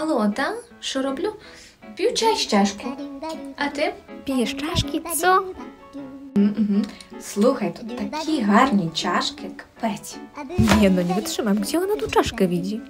Алло, та? Що роблю? П'ю чай з чашки. А ти? П'єш чашки, цо? Угу. Слухай, тут такі гарні чашки, капець. Nie no, nie wytrzymam. Gdzie ona tu czaszkę widzi?